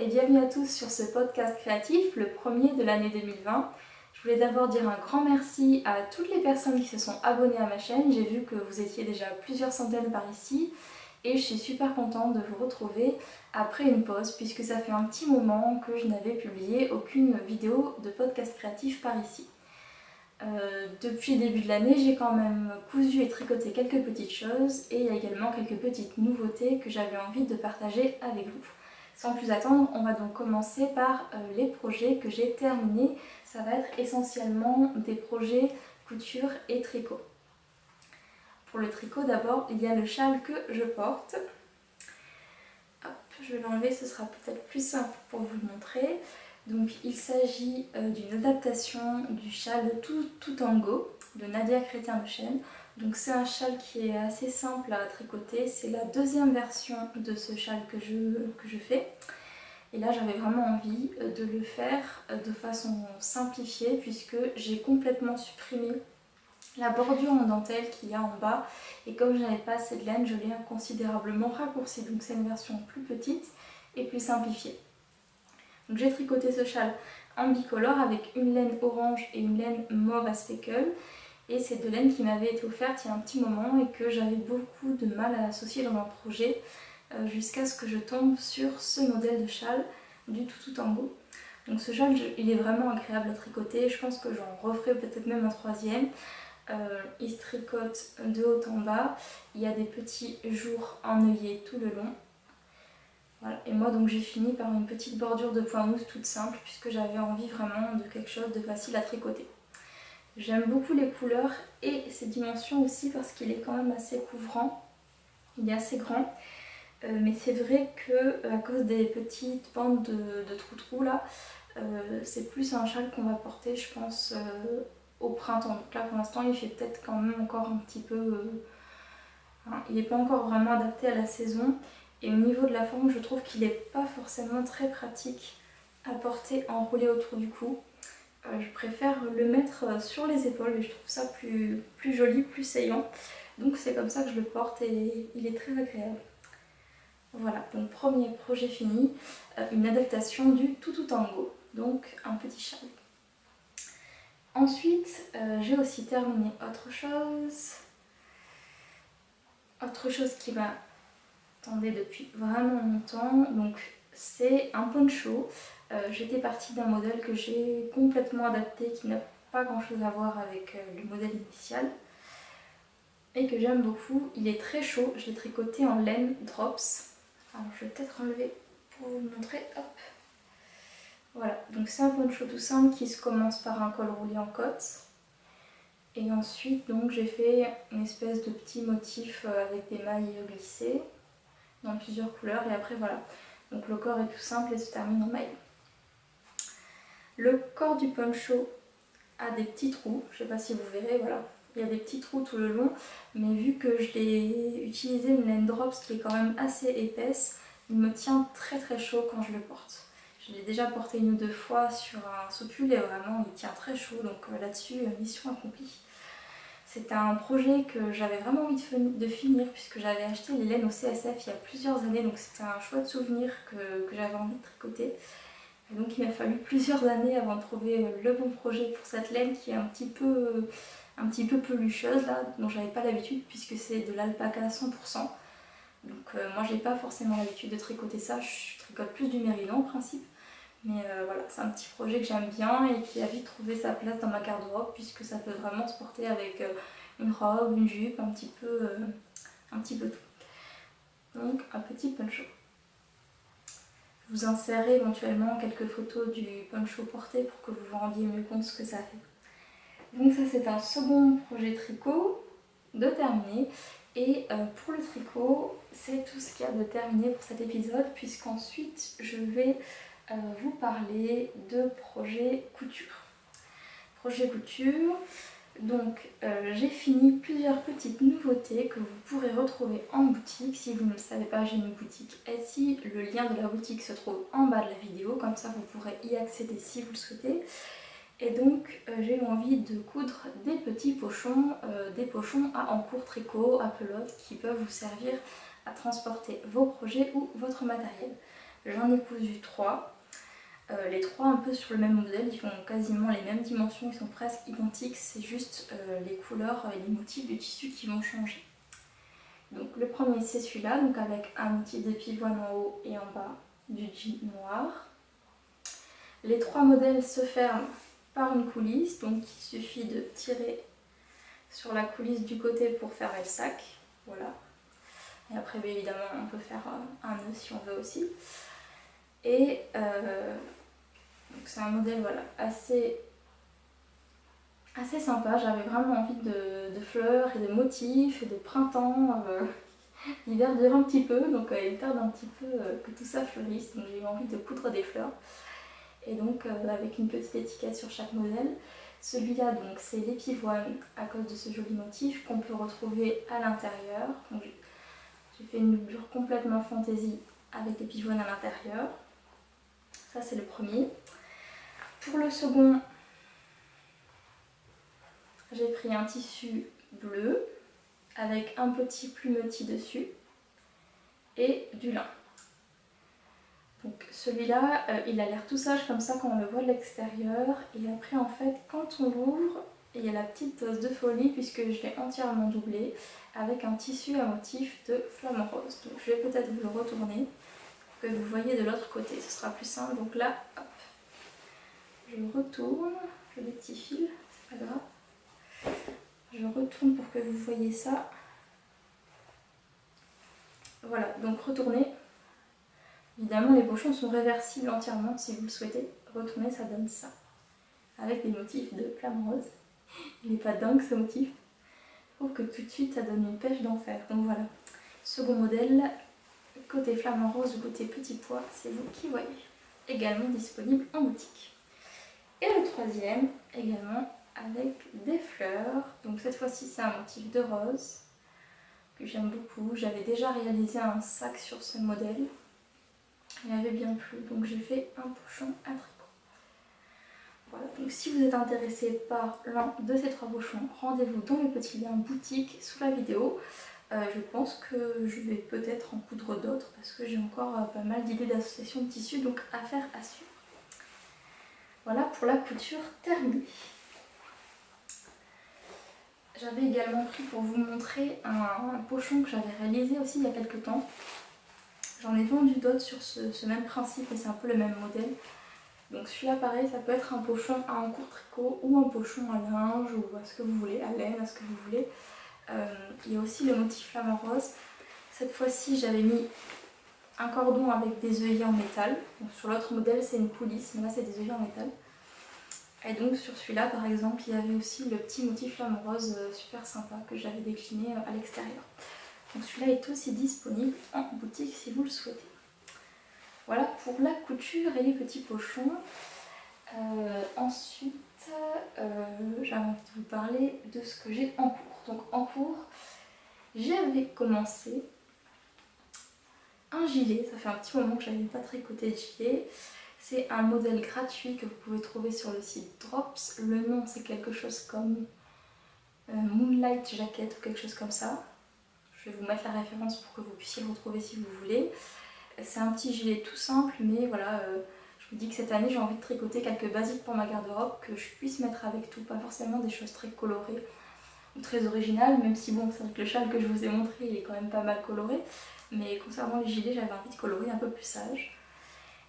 Et bienvenue à tous sur ce podcast créatif, le premier de l'année 2020. Je voulais d'abord dire un grand merci à toutes les personnes qui se sont abonnées à ma chaîne. J'ai vu que vous étiez déjà plusieurs centaines par ici et je suis super contente de vous retrouver après une pause puisque ça fait un petit moment que je n'avais publié aucune vidéo de podcast créatif par ici. Euh, depuis le début de l'année, j'ai quand même cousu et tricoté quelques petites choses et il y a également quelques petites nouveautés que j'avais envie de partager avec vous. Sans plus attendre, on va donc commencer par euh, les projets que j'ai terminés. Ça va être essentiellement des projets couture et tricot. Pour le tricot d'abord, il y a le châle que je porte. Je vais l'enlever, ce sera peut-être plus simple pour vous le montrer. Donc il s'agit euh, d'une adaptation du châle tout, tout en go de Nadia Chrétien de Chêne. Donc c'est un châle qui est assez simple à tricoter, c'est la deuxième version de ce châle que je, fais. Et là j'avais vraiment envie euh, de le faire euh, de façon simplifiée puisque j'ai complètement supprimé la bordure en dentelle qu'il y a en bas et comme je n'avais pas assez de laine je l'ai considérablement raccourci donc c'est une version plus petite et plus simplifiée. Donc j'ai tricoté ce châle en bicolore avec une laine orange et une laine mauve à speckle. Et c'est deux laines qui m'avaient été offertes il y a un petit moment et que j'avais beaucoup de mal à associer dans mon projet euh, jusqu'à ce que je tombe sur ce modèle de châle du tout tout en beau. Donc ce châle il est vraiment agréable à tricoter, je pense que j'en referai peut-être même un troisième. Euh, il se tricote de haut en bas, il y a des petits jours œillets tout le long et moi donc j'ai fini par une petite bordure de point mousse toute simple puisque j'avais envie vraiment de quelque chose de facile à tricoter. J'aime beaucoup les couleurs et ses dimensions aussi parce qu'il est quand même assez couvrant. Il est assez grand. Euh, mais c'est vrai que euh, à cause des petites bandes de, trous-trous là, euh, c'est plus un châle qu'on va porter je pense au printemps. Donc là pour l'instant il fait peut-être quand même encore un petit peu... Hein, il n'est pas encore vraiment adapté à la saison. Et au niveau de la forme, je trouve qu'il n'est pas forcément très pratique à porter enroulé autour du cou. Euh, je préfère le mettre euh, sur les épaules et je trouve ça plus, plus joli, plus saillant. Donc c'est comme ça que je le porte et il est très agréable. Voilà, donc premier projet fini, euh, une adaptation du Tutu Tango, donc un petit châle. Ensuite, j'ai aussi terminé autre chose. Autre chose qui m'a depuis vraiment longtemps. Donc c'est un poncho. Euh, J'étais partie d'un modèle que j'ai complètement adapté qui n'a pas grand chose à voir avec euh, le modèle initial et que j'aime beaucoup. Il est très chaud, je l'ai tricoté en laine drops. Alors je vais peut-être enlever pour vous montrer. Hop. Voilà, donc c'est un poncho tout simple qui se commence par un col roulé en côte. Et ensuite donc j'ai fait une espèce de petit motif euh, avec des mailles glissées dans plusieurs couleurs et après voilà. Donc le corps est tout simple et se termine en maille. Le corps du poncho a des petits trous, je sais pas si vous verrez, voilà. Il y a des petits trous tout le long, mais vu que je l'ai utilisé une laine drops qui est quand même assez épaisse, il me tient très très chaud quand je le porte. Je l'ai déjà porté une ou deux fois sur un soupul et vraiment il tient très chaud, donc euh, là-dessus, euh, mission accomplie. C'était un projet que j'avais vraiment envie de, finir puisque j'avais acheté les laines au CSF il y a plusieurs années donc c'était un chouette souvenir que, j'avais envie de tricoter. donc il m'a fallu plusieurs années avant de trouver le bon projet pour cette laine qui est un petit peu, un pelucheuse là, dont j'avais pas l'habitude puisque c'est de l'alpaca à 100%. Donc euh, moi j'ai pas forcément l'habitude de tricoter ça, je tricote plus du mérinon en principe. Mais euh, voilà, c'est un petit projet que j'aime bien et qui a vite trouvé sa place dans ma garde-robe puisque ça peut vraiment se porter avec euh, une robe, une jupe, un petit peu, euh, un petit peu tout. Donc un petit poncho. Je vous insérerai éventuellement quelques photos du poncho porté pour que vous vous rendiez mieux compte de ce que ça fait. Donc ça c'est un second projet tricot de terminer. Et pour le tricot, c'est tout ce qu'il y a de terminé pour cet épisode puisqu'ensuite je vais euh, vous parler de projet couture. Projet couture, donc euh, j'ai fini plusieurs petites nouveautés que vous pourrez retrouver en boutique. Si vous ne le savez pas, j'ai une boutique Etsy. Le lien de la boutique se trouve en bas de la vidéo, comme ça vous pourrez y accéder si vous le souhaitez. Et donc euh, j'ai eu envie de coudre des petits pochons, des pochons à encours tricot, à pelote, qui peuvent vous servir à transporter vos projets ou votre matériel. J'en ai cousu trois. Euh, les trois un peu sur le même modèle, ils font quasiment les mêmes dimensions, ils sont presque identiques, c'est juste euh, les couleurs et les motifs du tissu qui vont changer. Donc le premier c'est celui-là, donc avec un motif de pivoine en haut et en bas, du jean noir. Les trois modèles se ferment par une coulisse, donc il suffit de tirer sur la coulisse du côté pour faire le sac, voilà. Et après évidemment on peut faire euh, un nœud si on veut aussi. Et c'est un modèle voilà, assez, assez sympa. J'avais vraiment envie de, fleurs et de motifs et de printemps. Euh, L'hiver dure un petit peu, donc euh, il tarde un petit peu euh, que tout ça fleurisse. Donc j'ai eu envie de coudre des fleurs. Et donc euh, avec une petite étiquette sur chaque modèle. Celui-là, donc c'est l'épivoine à cause de ce joli motif qu'on peut retrouver à l'intérieur. J'ai fait une doublure complètement fantaisie avec l'épivoine à l'intérieur. Ça c'est le premier. Pour le second, j'ai pris un tissu bleu avec un petit plumetis dessus et du lin. Donc celui-là, euh, il a l'air tout sage comme ça quand on le voit de l'extérieur. Et après en fait, quand on l'ouvre, il y a la petite dose de folie puisque je l'ai entièrement doublé avec un tissu à motif de flamme rose. Donc je vais peut-être vous le retourner pour que vous voyez de l'autre côté, ce sera plus simple. Donc là, hop, je retourne, le petit fil, c'est pas grave. Je retourne pour que vous voyez ça. Voilà, donc retournez. Évidemment, les pochons sont réversibles entièrement si vous le souhaitez. Retourner, ça donne ça. Avec des motifs de flamme rose. Il n'est pas dingue ce motif. Je trouve que tout de suite, ça donne une pêche d'enfer. Donc voilà. Second modèle, côté flamme rose côté petit pois, c'est vous qui voyez. Également disponible en boutique. Troisième, également avec des fleurs. Donc cette fois-ci, c'est un motif de rose que j'aime beaucoup. J'avais déjà réalisé un sac sur ce modèle. Il avait bien plu, donc j'ai fait un pochon à tricot. Voilà, donc si vous êtes intéressé par l'un de ces trois pochons, rendez-vous dans le petit lien boutique sous la vidéo. Euh, je pense que je vais peut-être en coudre d'autres parce que j'ai encore euh, pas mal d'idées d'association de tissus, donc affaire à suivre. Voilà pour la couture terminée. J'avais également pris pour vous montrer un, pochon que j'avais réalisé aussi il y a quelques temps. J'en ai vendu d'autres sur ce, même principe et c'est un peu le même modèle. Donc celui-là pareil, ça peut être un pochon à en court tricot ou un pochon à linge ou à ce que vous voulez, à laine, à ce que vous voulez. Euh, il y a aussi le motif flamme rose. Cette fois-ci j'avais mis un cordon avec des œillets en métal. sur l'autre modèle c'est une coulisse, mais là c'est des œillets en métal. Et donc sur celui-là par exemple il y avait aussi le petit motif flamme rose euh, super sympa que j'avais décliné euh, à l'extérieur. Donc celui-là est aussi disponible en boutique si vous le souhaitez. Voilà pour la couture et les petits pochons. Euh, ensuite, j'ai envie de vous parler de ce que j'ai en cours. Donc en cours, j'avais commencé un gilet. Ça fait un petit moment que je n'avais pas tricoté de gilet. C'est un modèle gratuit que vous pouvez trouver sur le site Drops. Le nom c'est quelque chose comme euh, Moonlight Jacket ou quelque chose comme ça. Je vais vous mettre la référence pour que vous puissiez le retrouver si vous voulez. C'est un petit gilet tout simple mais voilà, euh, je me dis que cette année j'ai envie de tricoter quelques basiques pour ma garde-robe que je puisse mettre avec tout, pas forcément des choses très colorées ou très originales, même si bon c'est vrai que le châle que je vous ai montré il est quand même pas mal coloré. Mais concernant les gilets, j'avais envie de colorer un peu plus sage.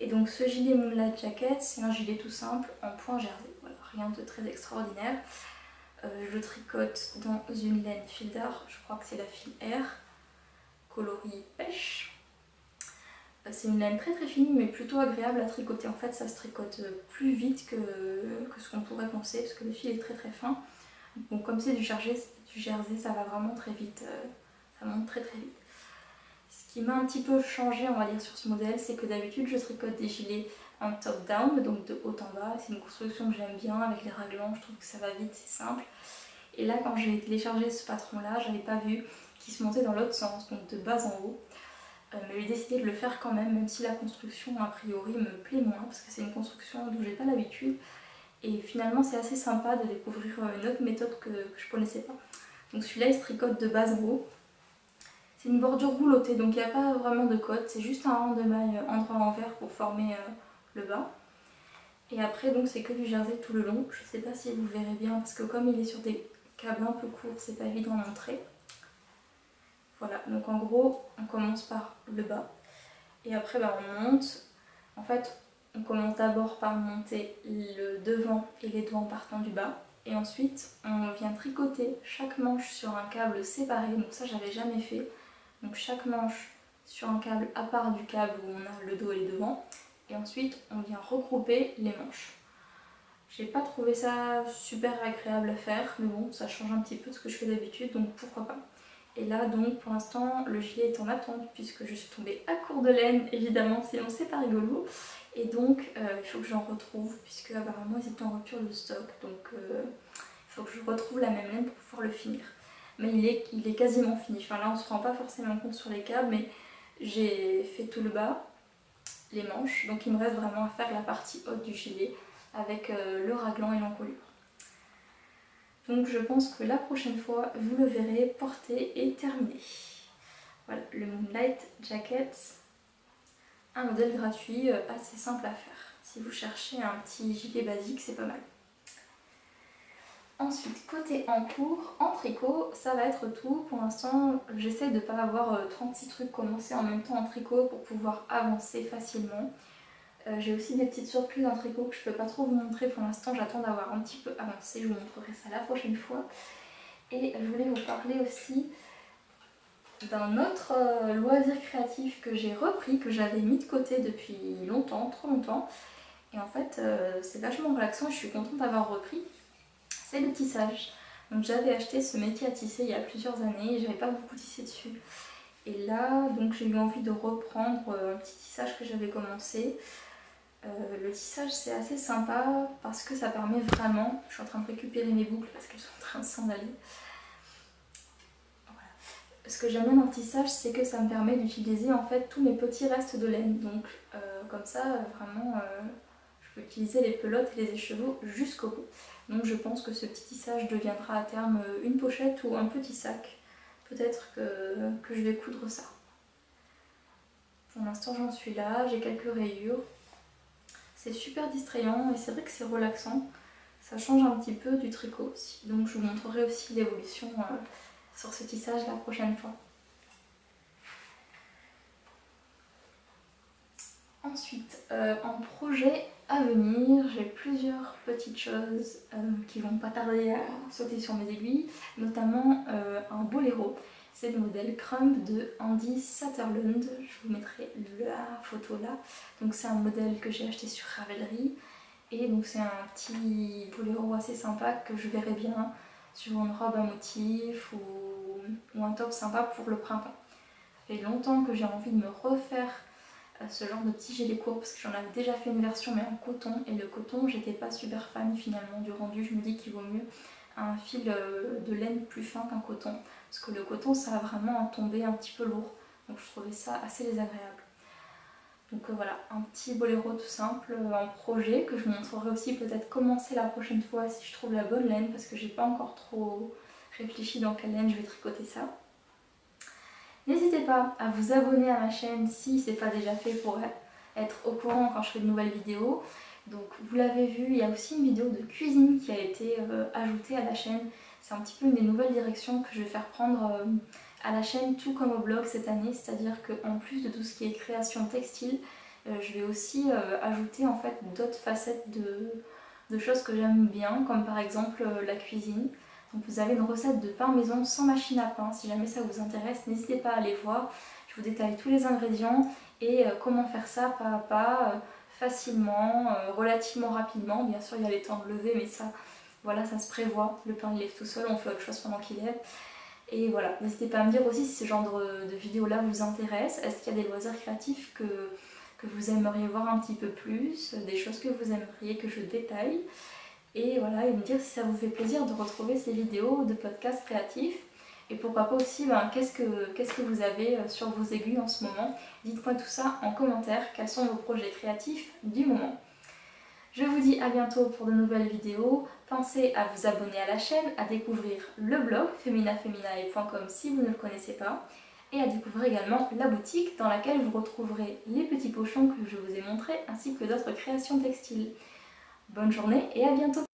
Et donc ce gilet Moonlight Jacket, c'est un gilet tout simple en point jersey. Voilà, rien de très extraordinaire. Euh, je tricote dans une laine fil d'art, je crois que c'est la file R, coloris pêche. Euh, c'est une laine très très fine mais plutôt agréable à tricoter. En fait ça se tricote plus vite que, ce qu'on pourrait penser parce que le fil est très très fin. Donc comme c'est du jersey, du jersey ça va vraiment très vite, euh, ça monte très très vite. Ce qui m'a un petit peu changé, on va dire, sur ce modèle, c'est que d'habitude je tricote des gilets en top-down, donc de haut en bas. C'est une construction que j'aime bien avec les raglans, je trouve que ça va vite, c'est simple. Et là, quand j'ai téléchargé ce patron-là, j'avais pas vu qu'il se montait dans l'autre sens, donc de bas en haut. Euh, mais j'ai décidé de le faire quand même, même si la construction a priori me plaît moins, parce que c'est une construction dont j'ai pas l'habitude. Et finalement, c'est assez sympa de découvrir une autre méthode que, que je connaissais pas. Donc celui-là, il se tricote de bas en haut. C'est une bordure roulottée, donc il n'y a pas vraiment de côte, c'est juste un rang de maille endroit envers pour former euh, le bas. Et après, donc c'est que du jersey tout le long. Je sais pas si vous verrez bien, parce que comme il est sur des câbles un peu courts, c'est pas évident à montrer. Voilà, donc en gros, on commence par le bas. Et après, bah, on monte. En fait, on commence d'abord par monter le devant et les doigts en partant du bas. Et ensuite, on vient tricoter chaque manche sur un câble séparé. Donc ça, j'avais jamais fait. Donc chaque manche sur un câble à part du câble où on a le dos et les devants. Et ensuite, on vient regrouper les manches. J'ai pas trouvé ça super agréable à faire, mais bon, ça change un petit peu de ce que je fais d'habitude, donc pourquoi pas. Et là, donc, pour l'instant, le gilet est en attente, puisque je suis tombée à court de laine, évidemment, sinon c'est pas rigolo. Et donc, euh, il faut que j'en retrouve, puisque apparemment ils étaient en rupture de stock, donc euh, il faut que je retrouve la même laine pour pouvoir le finir. Mais il est, quasiment fini. Enfin là, on se rend pas forcément compte sur les câbles, mais j'ai fait tout le bas, les manches, donc il me reste vraiment à faire la partie haute du gilet avec euh, le raglan et l'encolure. Donc je pense que la prochaine fois, vous le verrez porté et terminé. Voilà, le Moonlight Jacket, un modèle gratuit euh, assez simple à faire. Si vous cherchez un petit gilet basique, c'est pas mal. Ensuite, côté en cours, en tricot, ça va être tout. Pour l'instant, j'essaie de ne pas avoir 36 euh, trucs commencés en même temps en tricot pour pouvoir avancer facilement. Euh, j'ai aussi des petites surprises en tricot que je peux pas trop vous montrer pour l'instant. J'attends d'avoir un petit peu avancé. Je vous montrerai ça la prochaine fois. Et je voulais vous parler aussi d'un autre euh, loisir créatif que j'ai repris, que j'avais mis de côté depuis longtemps, trop longtemps. Et en fait, c'est vachement relaxant. Je suis contente d'avoir repris c'est le tissage. Donc j'avais acheté ce métier à tisser il y a plusieurs années et j'avais pas beaucoup tissé dessus. Et là, donc j'ai eu envie de reprendre euh, un petit tissage que j'avais commencé. Euh, le tissage c'est assez sympa parce que ça permet vraiment, je suis en train de récupérer mes boucles parce qu'elles sont en train de s'en aller. Ce que j'aime bien dans le tissage c'est que ça me permet d'utiliser en fait tous mes petits restes de laine. Donc euh, comme ça vraiment je peux utiliser les pelotes et les écheveaux jusqu'au bout. Donc je pense que ce petit tissage deviendra à terme une pochette ou un petit sac. Peut-être que, je vais coudre ça. Pour l'instant j'en suis là, j'ai quelques rayures. C'est super distrayant et c'est vrai que c'est relaxant. Ça change un petit peu du tricot aussi. Donc je vous montrerai aussi l'évolution euh, sur ce tissage la prochaine fois. Ensuite, euh, en projet à venir, j'ai plusieurs petites choses euh, qui vont pas tarder à sauter sur mes aiguilles, notamment euh, un boléro. C'est le modèle Crumb de Andy Sutherland. Je vous mettrai la photo là. Donc c'est un modèle que j'ai acheté sur Ravelry. Et donc c'est un petit boléro assez sympa que je verrai bien sur une robe à motif ou, ou un top sympa pour le printemps. Ça fait longtemps que j'ai envie de me refaire ce genre de petit gilet court parce que j'en avais déjà fait une version mais en coton et le coton j'étais pas super fan finalement du rendu. Je me dis qu'il vaut mieux un fil euh, de laine plus fin qu'un coton parce que le coton ça a vraiment tombé un petit peu lourd. Donc je trouvais ça assez désagréable. Donc euh, voilà un petit boléro tout simple euh, en projet que je montrerai aussi peut-être commencer la prochaine fois si je trouve la bonne laine parce que j'ai pas encore trop réfléchi dans quelle laine je vais tricoter ça N'hésitez pas à vous abonner à ma chaîne si ce n'est pas déjà fait pour être au courant quand je fais de nouvelles vidéos. Donc vous l'avez vu, il y a aussi une vidéo de cuisine qui a été euh, ajoutée à la chaîne. C'est un petit peu une des nouvelles directions que je vais faire prendre euh, à la chaîne, tout comme au blog cette année. C'est-à-dire qu'en plus de tout ce qui est création textile, euh, je vais aussi ajouter en fait d'autres facettes de choses que j'aime bien, comme par exemple la cuisine. Donc vous avez une recette de pain maison sans machine à pain. Si jamais ça vous intéresse, n'hésitez pas à aller voir. Je vous détaille tous les ingrédients et euh, comment faire ça pas à pas, euh, facilement, euh, relativement rapidement. Bien sûr, il y a les temps de lever, mais ça, voilà, ça se prévoit. Le pain il lève tout seul, on fait autre chose pendant qu'il lève. Et voilà, n'hésitez pas à me dire aussi si ce genre de, vidéos-là vous intéresse. Est-ce qu'il y a des loisirs créatifs que, que vous aimeriez voir un petit peu plus, des choses que vous aimeriez que je détaille? Et voilà, et me dire si ça vous fait plaisir de retrouver ces vidéos de podcasts créatifs. Et pourquoi pas aussi, ben, qu'est-ce que, qu'est-ce que vous avez euh, sur vos aiguilles en ce moment? Dites-moi tout ça en commentaire, quels sont vos projets créatifs du moment. Je vous dis à bientôt pour de nouvelles vidéos. Pensez à vous abonner à la chaîne, à découvrir le blog feminafeminae.com si vous ne le connaissez pas, et à découvrir également la boutique dans laquelle vous retrouverez les petits pochons que je vous ai montrés ainsi que d'autres créations textiles. Bonne journée et à bientôt